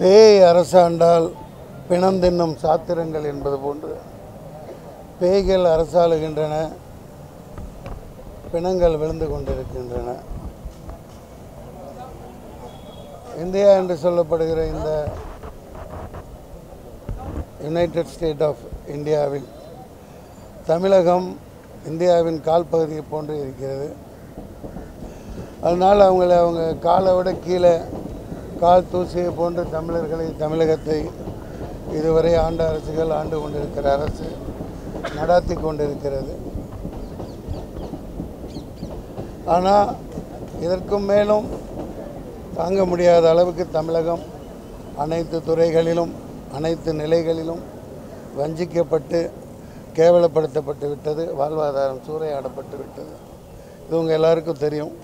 பேய் அரசாண்டால் பிணந்தின்னும் சாத்திரங்கள் என்பது போன்று பேய்கள் அரசாளுகின்றன பிணங்கள் விழுந்து கொண்டிருக்கின்றன. இந்தியா என்று சொல்லப்படுகிற இந்த யுனைடெட் ஸ்டேட் ஆஃப் இந்தியாவில் தமிழகம் இந்தியாவின் கால் பகுதியை போன்று இருக்கிறது. அதனால் அவங்கள அவங்க காலை விட கீழே கால் தூசியை போன்று தமிழர்களை தமிழகத்தை இதுவரை ஆண்ட அரசுகள் ஆண்டு கொண்டிருக்கிற அரசு நடாத்தி கொண்டிருக்கிறது. ஆனால் இதற்கும் மேலும் தாங்க முடியாத அளவுக்கு தமிழகம் அனைத்து துறைகளிலும் அனைத்து நிலைகளிலும் வஞ்சிக்கப்பட்டு கேவலப்படுத்தப்பட்டு விட்டது வாழ்வாதாரம் சூறையாடப்பட்டு விட்டது. இது உங்கள் எல்லாருக்கும் தெரியும்.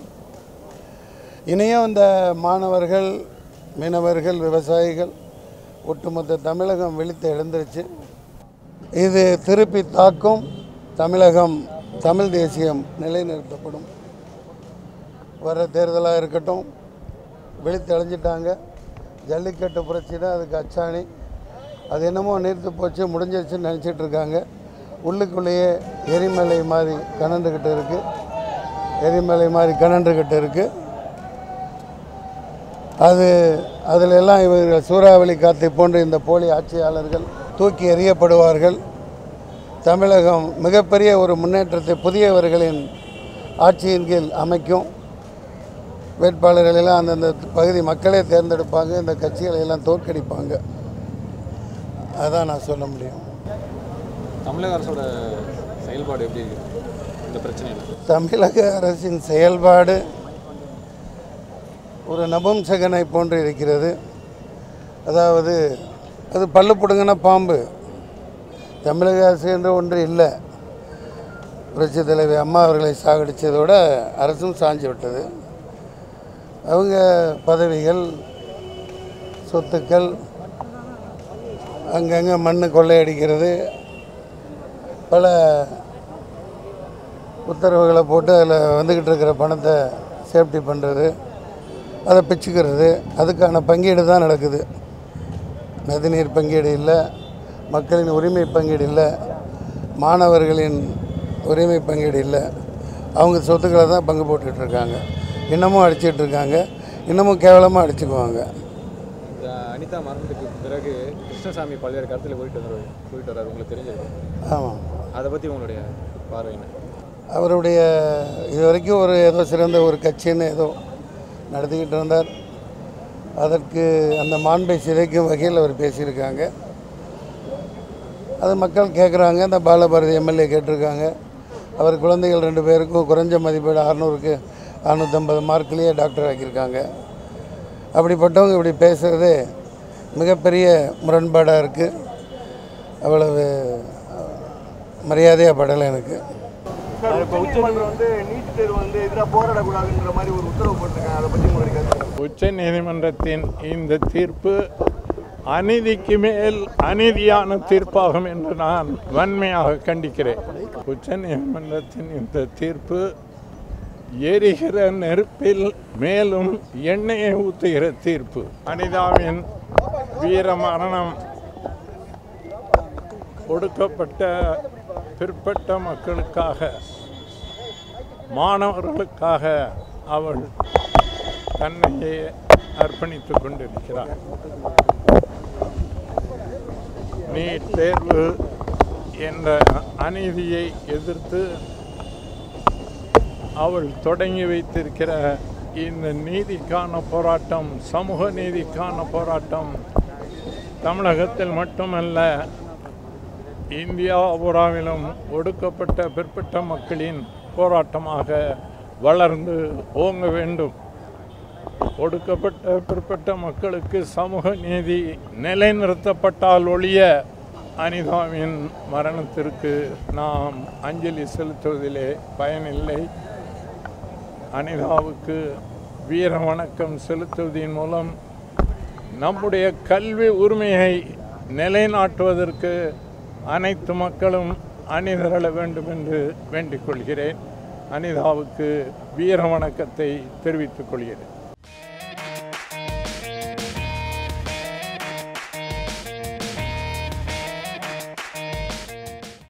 இனியும் இந்த மாணவர்கள் மீனவர்கள் விவசாயிகள் ஒட்டுமொத்த தமிழகம் விழித்து எழுந்துருச்சு. இது திருப்பி தாக்கும் தமிழகம் தமிழ் தேசியம் நிலைநிறுத்தப்படும். வர தேர்தலாக இருக்கட்டும் விழித்தெழிஞ்சிட்டாங்க ஜல்லிக்கட்டு புரட்சி தான் அதுக்கு அச்சாணி. அது என்னமோ நீர்த்து போச்சு முடிஞ்சிருச்சுன்னு நினச்சிட்டு இருக்காங்க. உள்ளுக்குள்ளேயே எரிமலை மாதிரி கணண்டுக்கிட்டு இருக்குது எரிமலை மாதிரி கணண்டுக்கிட்டு இருக்குது அது அதில் எல்லாம் இவர்கள் சூறாவளி காத்தை போன்ற இந்த போலி ஆட்சியாளர்கள் தூக்கி எறியப்படுவார்கள். தமிழகம் மிகப்பெரிய ஒரு முன்னேற்றத்தை புதியவர்களின் ஆட்சியின் கீழ் அமைக்கும். வேட்பாளர்கள் எல்லாம் அந்தந்த பகுதி மக்களே தேர்ந்தெடுப்பாங்க இந்த கட்சிகளை எல்லாம் தோற்கடிப்பாங்க. அதான் நான் சொல்ல முடியும். தமிழக அரசோட செயல்பாடு எப்படி இருக்கு? இந்த பிரச்சனையில்? தமிழக அரசின் செயல்பாடு ஒரு நபம்சகனை போன்று இருக்கிறது. அதாவது அது பல்லு பிடுங்கின பாம்பு. தமிழக அரசு என்று ஒன்று இல்லை. புரட்சி தலைவி அம்மா அவர்களை சாகடித்ததோட அரசும் சாஞ்சு விட்டது. அவங்க பதவிகள் சொத்துக்கள் அங்கங்கே மண் கொள்ளையடிக்கிறது. பல உத்தரவுகளை போட்டு அதில் வந்துக்கிட்டு இருக்கிற பணத்தை சேஃப்டி பண்ணுறது அதை பிச்சுக்கிறது. அதுக்கான பங்கீடு தான் நடக்குது. நதிநீர் பங்கீடு இல்லை மக்களின் உரிமை பங்கீடு இல்லை மாணவர்களின் உரிமை பங்கீடு இல்லை. அவங்க சொத்துக்களை தான் பங்கு போட்டுட்டு இருக்காங்க இன்னமும் அடிச்சிட்டு இருக்காங்க இன்னமும் கேவலமாக அடிச்சுக்குவாங்க. அனிதா மரணத்துக்கு பிறகு கிருஷ்ணசாமி பல்வேறு கருத்தில் போயிட்டு வந்துரு போயிட்டு வர்றாரு. உங்களுக்கு தெரிஞ்சிருக்கும். ஆமாம். அதை பற்றி உங்களுடைய பார்வை என்ன? அவருடைய இது வரைக்கும் ஒரு ஏதோ சிறந்த ஒரு கட்சின்னு ஏதோ நடத்திக்கிட்டு இருந்தார் அதற்கு அந்த மாண்பை சிதைக்கும் வகையில் அவர் பேசியிருக்காங்க. அது மக்கள் கேட்குறாங்க இந்த பாலபாரதி எம்எல்ஏ கேட்டிருக்காங்க. அவர் குழந்தைகள் ரெண்டு பேருக்கும் குறைஞ்ச மதிப்பீடு அறநூறுக்கு அறநூற்றம்பது மார்க்லேயே டாக்டர் ஆக்கியிருக்காங்க. அப்படிப்பட்டவங்க இப்படி பேசுகிறது மிகப்பெரிய முரண்பாடாக இருக்குது அவ்வளவு மரியாதையாக படலை எனக்கு. வந்து நீட் தேர்வு வந்து எதிராக போராடக்கூடாதுன்ற மாதிரி ஒரு உத்தரவு போட்டிருக்காங்க. அதை பற்றி உங்களுடைய கருத்து உச்ச நீதிமன்றத்தின் இந்த தீர்ப்பு அநீதிக்கு மேல் அநீதியான தீர்ப்பாகும் என்று நான் வன்மையாக கண்டிக்கிறேன். உச்ச நீதிமன்றத்தின் இந்த தீர்ப்பு எரிகிற நெருப்பில் மேலும் எண்ணெயை ஊற்றுகிற தீர்ப்பு. அனிதாவின் வீர மரணம் ஒடுக்கப்பட்ட பிற்பட்ட மக்களுக்காக மாணவர்களுக்காக அவள் தன்னையே அர்ப்பணித்துக் கொண்டிருக்கிறார். நீட் தேர்வு என்ற அநீதியை எதிர்த்து அவள் தொடங்கி வைத்திருக்கிற இந்த நீதிக்கான போராட்டம் சமூக நீதிக்கான போராட்டம் தமிழகத்தில் மட்டுமல்ல இந்தியா பூராவிலும் ஒடுக்கப்பட்ட பிற்பட்ட மக்களின் போராட்டமாக வளர்ந்து ஓங்க வேண்டும். ஒடுக்கப்பட்ட பிற்பட்ட மக்களுக்கு சமூக நீதி நிலைநிறுத்தப்பட்டால் ஒழிய அனிதாவின் மரணத்திற்கு நாம் அஞ்சலி செலுத்துவதிலே பயனில்லை. அனிதாவுக்கு வீர வணக்கம் செலுத்துவதன் மூலம் நம்முடைய கல்வி உரிமையை நிலைநாட்டுவதற்கு அனைத்து மக்களும் அணிதிரள வேண்டும் என்று வேண்டிக் கொள்கிறேன். அனிதாவுக்கு வீர வணக்கத்தை தெரிவித்துக் கொள்கிறேன்.